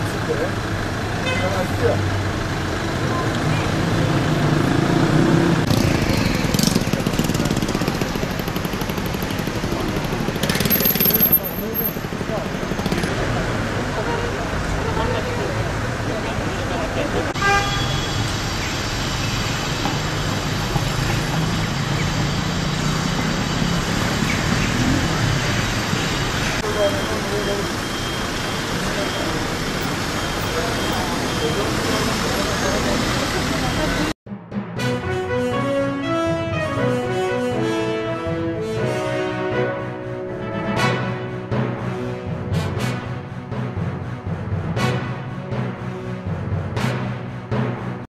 ついてね。